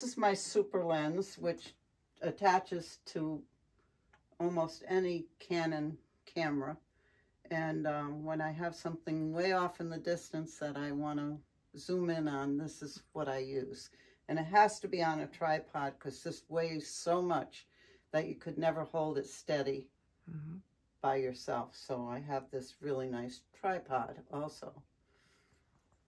This is my super lens, which attaches to almost any Canon camera. And um, when I have something way off in the distance that I want to zoom in on, this is what I use. And it has to be on a tripod because this weighs so much that you could never hold it steady mm -hmm. by yourself. So I have this really nice tripod also.